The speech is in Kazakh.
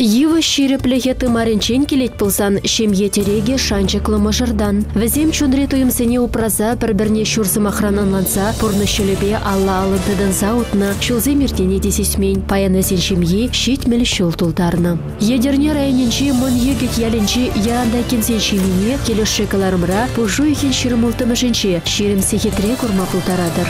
Йывы ширеплехеты маренчен келет пылсан, шем етереге шанчыклы мышырдан. Візем чунре туымсене упраза бір-бірне шурсым охрананланса, пұрны шелебе алла алындыдын заутны, шулзе мертене десесмен, паянесен шемье шетмел шул тулдарны. Едерне районенче мын егет яленче яанда кенсен шемине келеш шекаларымра пужу ихен шырымылтымышынче шерімсе хетре курма пултарадыр.